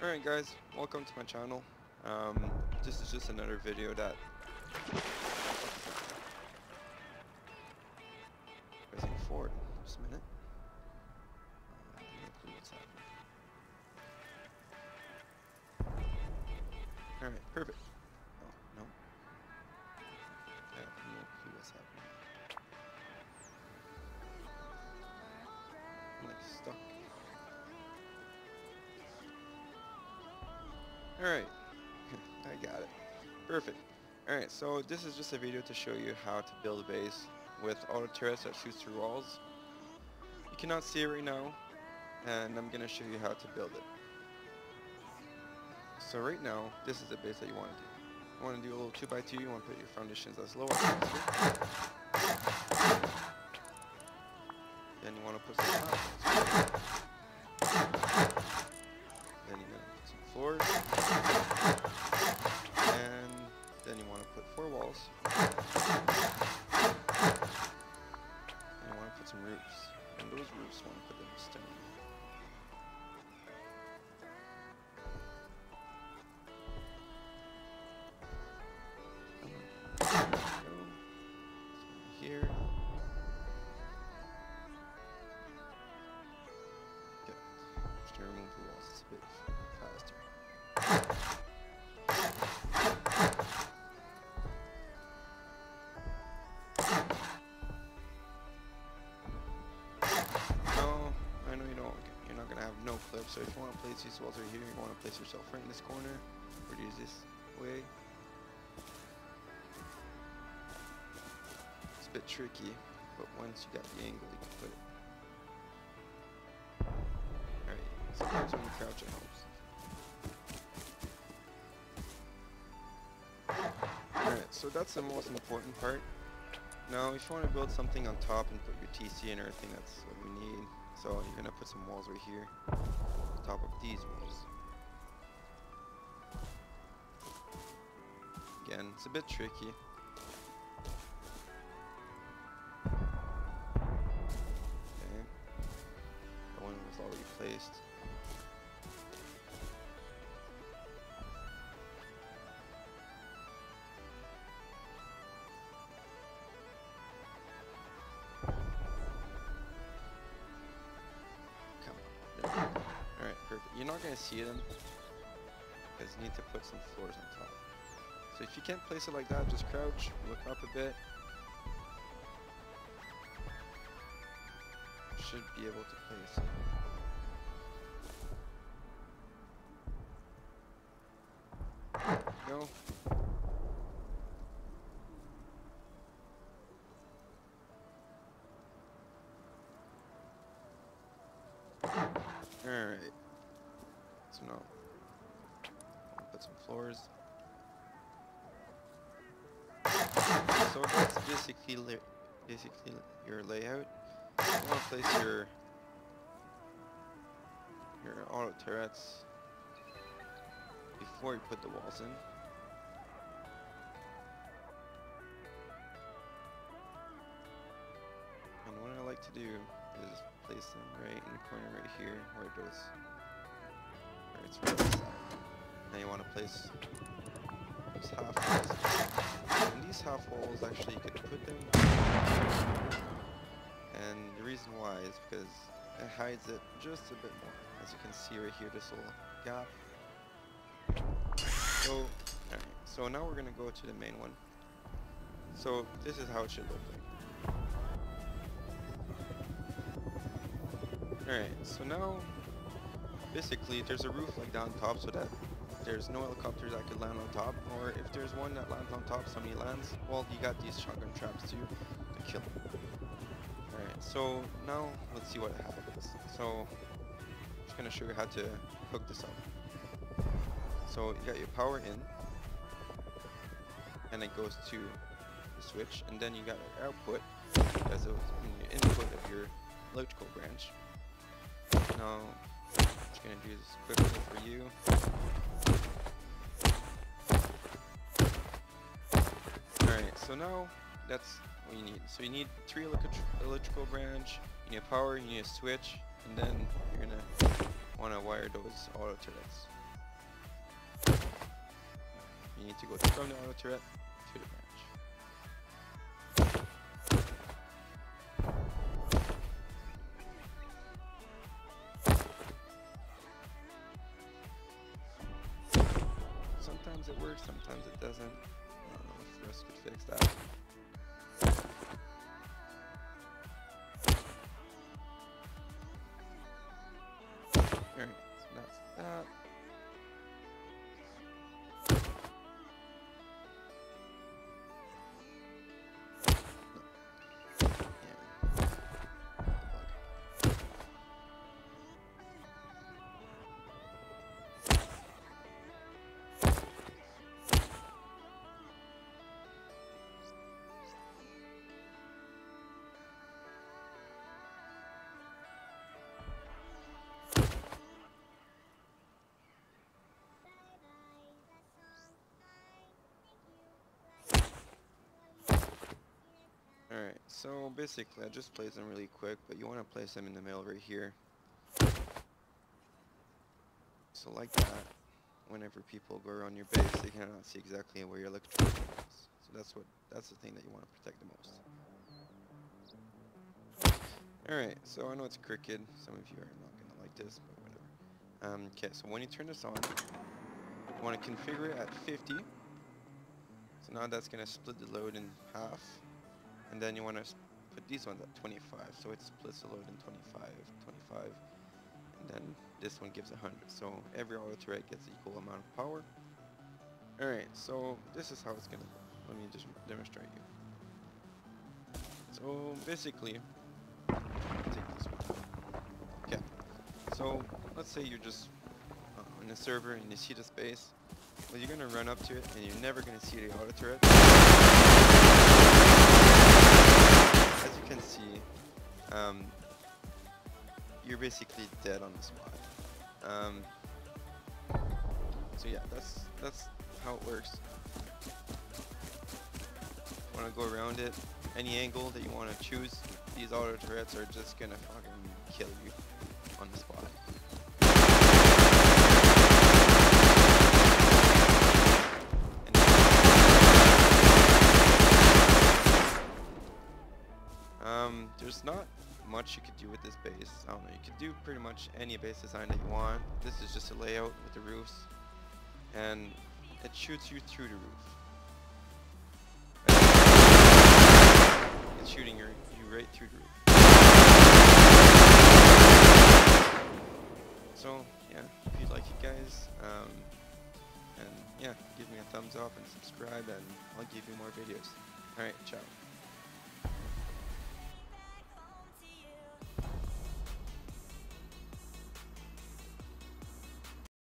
Alright guys, welcome to my channel. Um, this is just another video that... Pressing forward, just a minute. Alright, perfect. Alright, I got it. Perfect. Alright, so this is just a video to show you how to build a base with auto turrets that shoots through walls. You cannot see it right now, and I'm gonna show you how to build it. So right now, this is the base that you want to do. You want to do a little 2x2, you want to put your foundations as low as possible. Then you want to put some to want to place these walls right here, you want to place yourself right in this corner, or this way. It's a bit tricky, but once you got the angle, you can put it. Alright, sometimes when you crouch it helps. Alright, so that's the most important part. Now, if you want to build something on top and put your TC and everything, that's what we need. So you're gonna put some walls right here, top of these walls. Again, it's a bit tricky. You're not gonna see them because you need to put some floors on top. So if you can't place it like that, just crouch, look up a bit. Should be able to place it. Floors. So that's basically basically your layout. You want to place your your auto turrets before you put the walls in. And what I like to do is place them right in the corner right here where it goes where it's right side. Now you want to place those half walls. And these half actually you could put them and the reason why is because it hides it just a bit more. As you can see right here, this little gap. So, so now we're gonna go to the main one. So this is how it should look like. Alright, so now basically there's a roof like down top so that there's no helicopters that could land on top or if there's one that lands on top somebody lands well you got these shotgun traps too to kill them alright so now let's see what happens. So I'm just gonna show you how to hook this up. So you got your power in and it goes to the switch and then you got your output as a your input of your electrical branch. Now I'm just gonna do this quickly for you Alright, so now that's what you need. So you need three electrical branch, you need power, you need a switch, and then you're gonna wanna wire those auto turrets. You need to go from the auto turret Sometimes it works, sometimes it doesn't. I don't know if could fix that. Alright, so that's that. So basically I just placed them really quick, but you want to place them in the middle right here. So like that, whenever people go around your base, they cannot see exactly where your electronic is. So that's what that's the thing that you want to protect the most. Alright, so I know it's crooked. Some of you are not going to like this, but whatever. Um, okay, so when you turn this on, you want to configure it at 50. So now that's going to split the load in half. And then you want to put these ones at 25. So it splits the load in 25, 25. And then this one gives 100. So every auto turret gets equal amount of power. Alright, so this is how it's going to go. Let me just demonstrate you. So basically, take this one. Okay. So let's say you're just uh, on a server and you see the space. Well, you're gonna run up to it and you're never gonna see the auto turret. Um, you're basically dead on the spot. Um, so yeah, that's that's how it works. Want to go around it, any angle that you want to choose. These auto turrets are just gonna fucking kill you on the spot. I don't know, you can do pretty much any base design that you want. This is just a layout with the roofs. And it shoots you through the roof. It's shooting your, you right through the roof. So, yeah, if you like it guys, um, and yeah, give me a thumbs up and subscribe and I'll give you more videos. Alright, ciao.